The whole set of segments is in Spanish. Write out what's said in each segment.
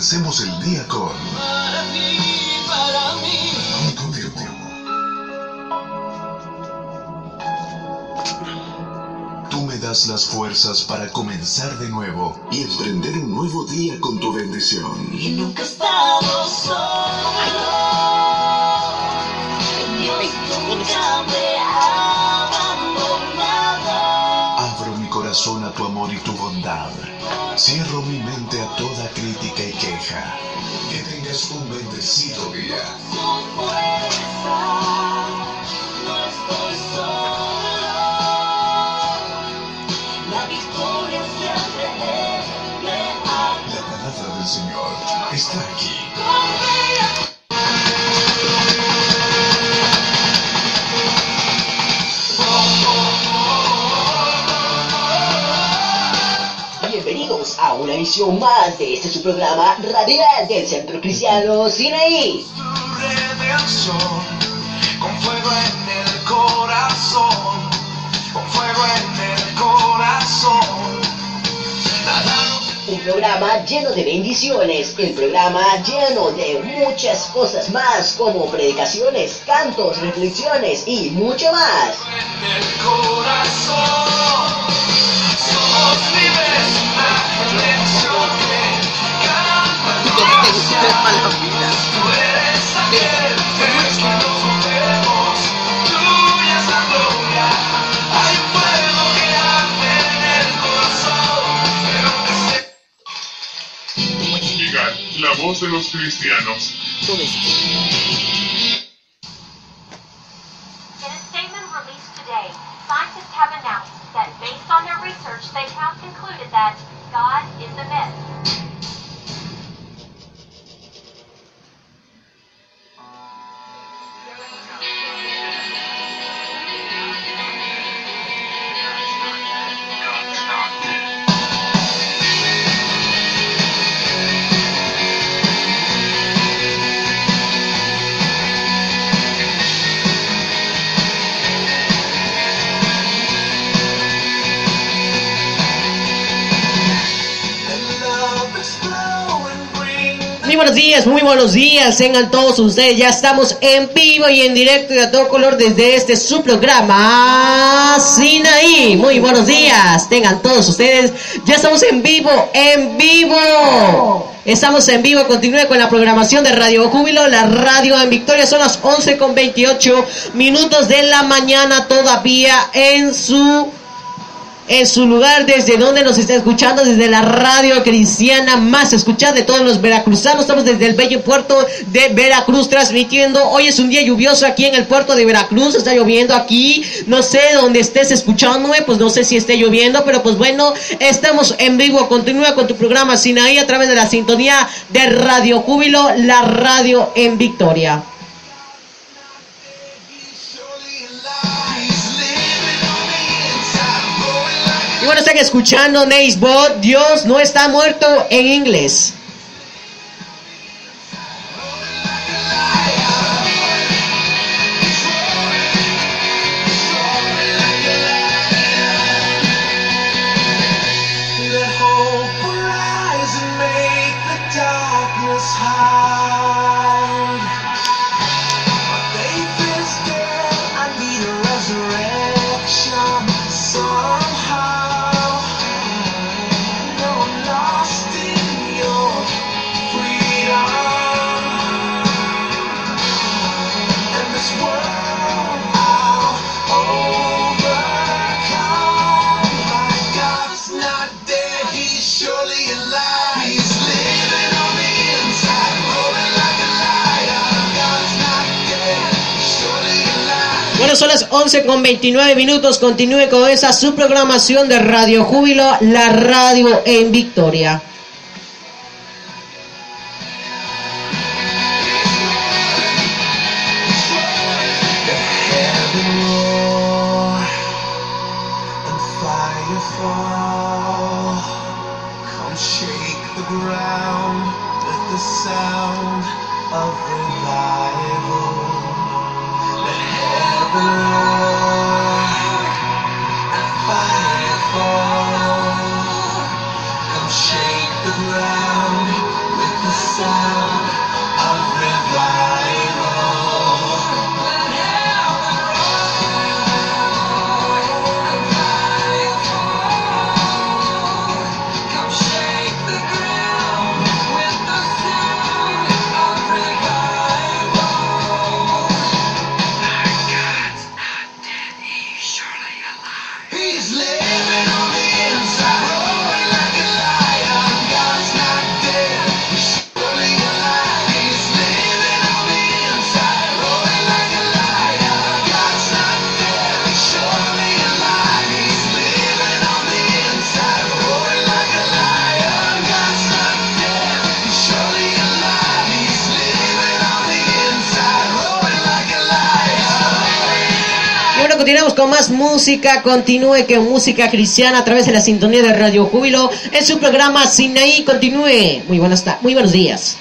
comencemos el día con... Para ti, para mí. Tú me das las fuerzas para comenzar de nuevo y emprender un nuevo día con tu bendición. Y nunca he estado solo. Dios nunca me tu amor y tu bondad. Cierro mi mente a toda crítica y queja. Que tengas un bendecido día. La palabra del Señor está aquí. A una emisión más de este su programa radial del Centro Cristiano Sinaí. tu redención, con fuego en el corazón, con fuego en el corazón. Un programa lleno de bendiciones, el programa lleno de muchas cosas más como predicaciones, cantos, reflexiones y mucho más. en el corazón. La voz de los cristianos. In a statement released today, scientists have announced that based on their research, they have concluded that God is a myth. Buenos días, muy buenos días, tengan todos ustedes, ya estamos en vivo y en directo y a todo color desde este su programa Sinaí. Muy buenos días, tengan todos ustedes, ya estamos en vivo, en vivo. Estamos en vivo, continúe con la programación de Radio Júbilo, la radio en Victoria, son las 11 con 28 minutos de la mañana todavía en su en su lugar desde donde nos está escuchando, desde la radio cristiana más escuchada de todos los veracruzanos. Estamos desde el bello puerto de Veracruz transmitiendo. Hoy es un día lluvioso aquí en el puerto de Veracruz, está lloviendo aquí. No sé dónde estés escuchándome, pues no sé si esté lloviendo, pero pues bueno, estamos en vivo. Continúa con tu programa Sinaí a través de la sintonía de Radio Júbilo, la radio en Victoria. Están escuchando Bot, Dios no está muerto en inglés. Bueno, son las 11 con 29 minutos. Continúe con esa su programación de Radio Júbilo, la radio en Victoria. Ground with the sound of revival. shake the sound. Más música. Continúe con música cristiana a través de la sintonía de Radio Júbilo en su programa Sinaí. Continúe. Muy buenas, muy buenos días.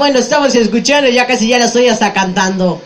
Bueno, estamos escuchando, ya casi ya la estoy hasta cantando.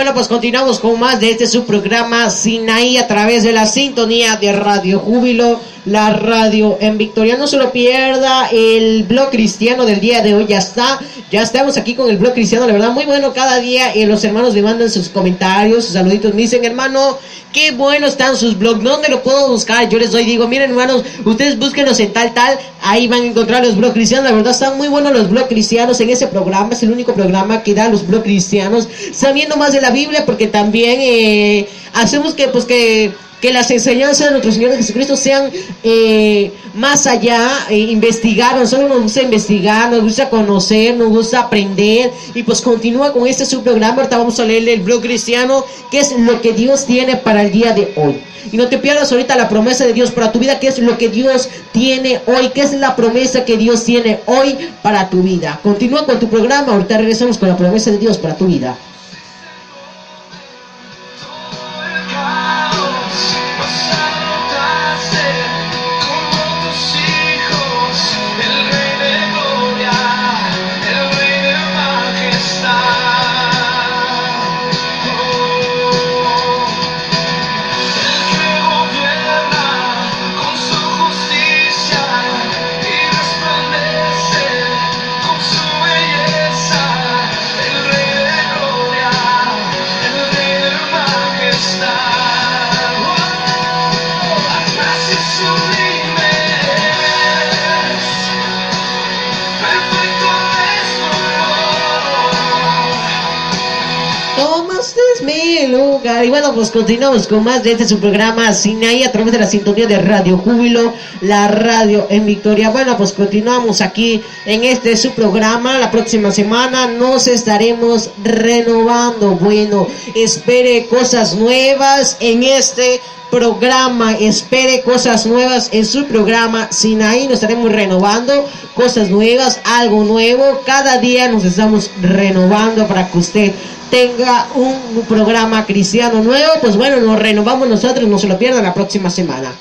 Bueno, pues continuamos con más de este subprograma Sinaí a través de la sintonía de Radio Júbilo, la radio en Victoria. No se lo pierda, el blog cristiano del día de hoy ya está. Ya estamos aquí con el blog cristiano, la verdad, muy bueno cada día. eh, los hermanos me mandan sus comentarios, sus saluditos. Me dicen, hermano, qué bueno están sus blogs. ¿Dónde lo puedo buscar? Yo les doy, digo, miren, hermanos, ustedes búsquenos en tal, tal. Ahí van a encontrar los blogs cristianos. La verdad, están muy buenos los blogs cristianos en ese programa. Es el único programa que da los blogs cristianos, sabiendo más de la Biblia, porque también eh, hacemos que, pues, que que las enseñanzas de nuestro Señor Jesucristo sean eh, más allá, eh, investigar, nosotros nos gusta investigar, nos gusta conocer, nos gusta aprender y pues continúa con este subprograma, ahorita vamos a leerle el blog cristiano, que es lo que Dios tiene para el día de hoy. Y no te pierdas ahorita la promesa de Dios para tu vida, que es lo que Dios tiene hoy, que es la promesa que Dios tiene hoy para tu vida. Continúa con tu programa, ahorita regresamos con la promesa de Dios para tu vida. Lugar. Y bueno, pues continuamos con más de este su programa Sinaí a través de la sintonía de Radio Júbilo, la radio en Victoria. Bueno, pues continuamos aquí en este su programa. La próxima semana nos estaremos renovando. Bueno, espere cosas nuevas en este programa. Espere cosas nuevas en su programa Sinaí. Nos estaremos renovando cosas nuevas, algo nuevo. Cada día nos estamos renovando para que usted tenga un programa cristiano nuevo. Pues bueno, nos renovamos nosotros. No se lo pierda la próxima semana.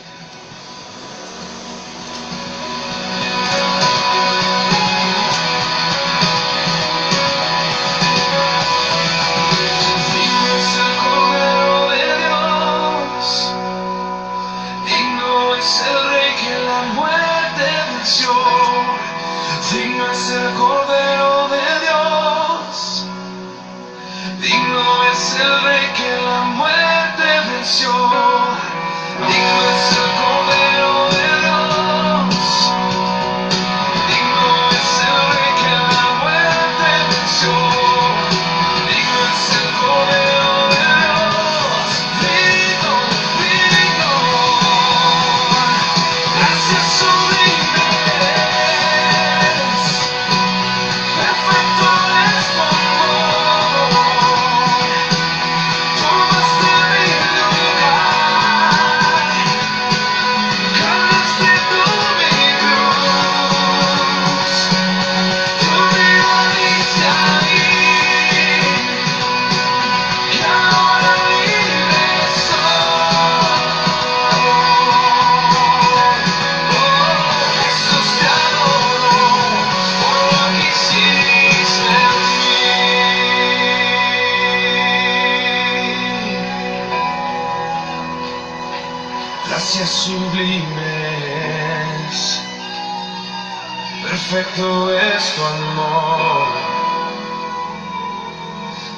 Perfecto es tu amor.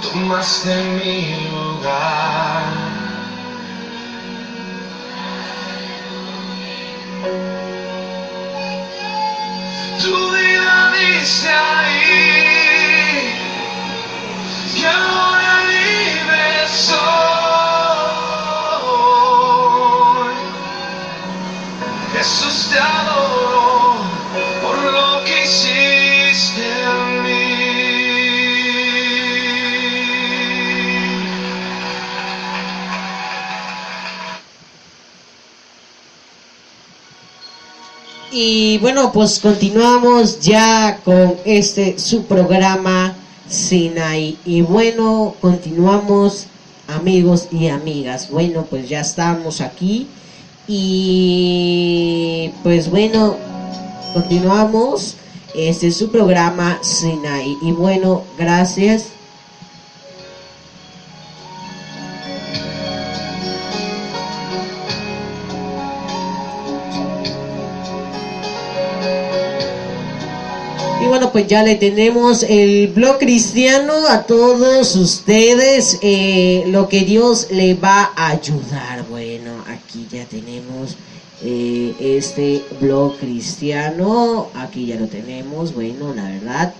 Tomaste mi lugar. Tu vida dice ahí Y bueno, pues continuamos ya con este su programa Sinai. Y bueno, continuamos amigos y amigas. Bueno, pues ya estamos aquí. Y pues bueno, continuamos. Este es su programa Sinai. Y bueno, gracias. Pues ya le tenemos el blog cristiano a todos ustedes. eh, lo que Dios le va a ayudar. Bueno, aquí ya tenemos eh, este blog cristiano. Aquí ya lo tenemos. Bueno, la verdad.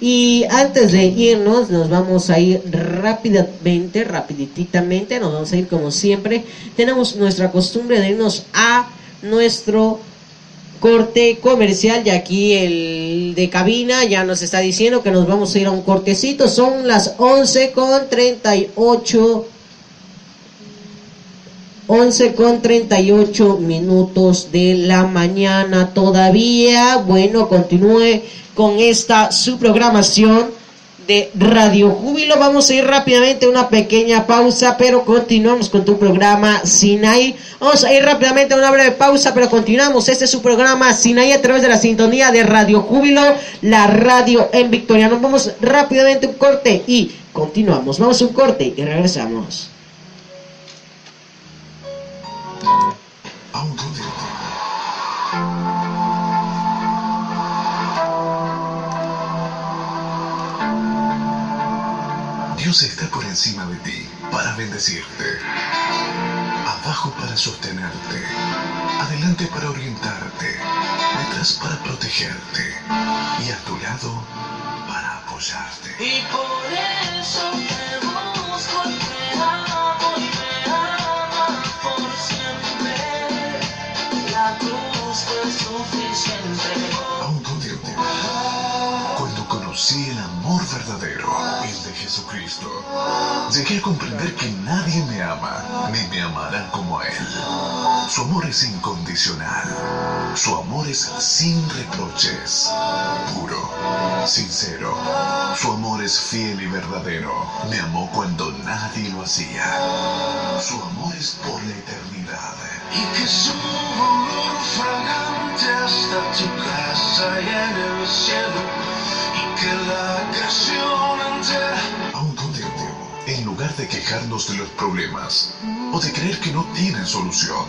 Y antes de irnos, nos vamos a ir rápidamente, rapiditamente, nos vamos a ir como siempre. Tenemos nuestra costumbre de irnos a nuestro corte comercial y aquí el de cabina ya nos está diciendo que nos vamos a ir a un cortecito. Son las 11 con 38. 11 con 38 minutos de la mañana todavía. Bueno, continúe con esta su programación de Radio Júbilo. Vamos a ir rápidamente a una pequeña pausa, pero continuamos con tu programa Sinai. Vamos a ir rápidamente a una breve pausa, pero continuamos. Este es su programa Sinai a través de la sintonía de Radio Júbilo, la radio en Victoria. Nos vamos rápidamente a un corte y continuamos. Vamos a un corte y regresamos. Dios está por encima de ti para bendecirte, abajo para sostenerte, adelante para orientarte, detrás para protegerte y a tu lado para apoyarte. Y por eso te busco y te y me amas por siempre. La cruz fue suficiente. Conocí el amor verdadero, el de Jesucristo, llegué a comprender que nadie me ama ni me amará como a Él. Su amor es incondicional. Su amor es sin reproches. Puro, sincero. Su amor es fiel y verdadero. Me amó cuando nadie lo hacía. Su amor es por la eternidad. Y que su olor fragante hasta tu casa y en el cielo. Que la creación entera Autodete. En lugar de quejarnos de los problemas o de creer que no tienen solución,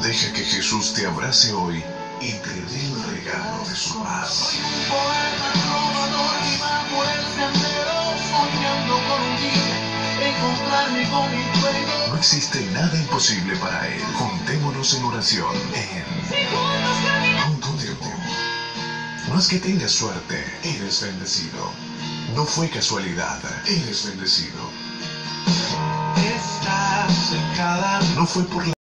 deja que Jesús te abrace hoy y te dé el regalo de su paz. poeta trovador iba por el sendero soñando con un día encontrarme con mi dueño. No existe nada imposible para Él. Juntémonos en oración en. No es que tengas suerte, eres bendecido. No fue casualidad, eres bendecido. No fue por la